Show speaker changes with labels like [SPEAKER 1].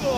[SPEAKER 1] dog or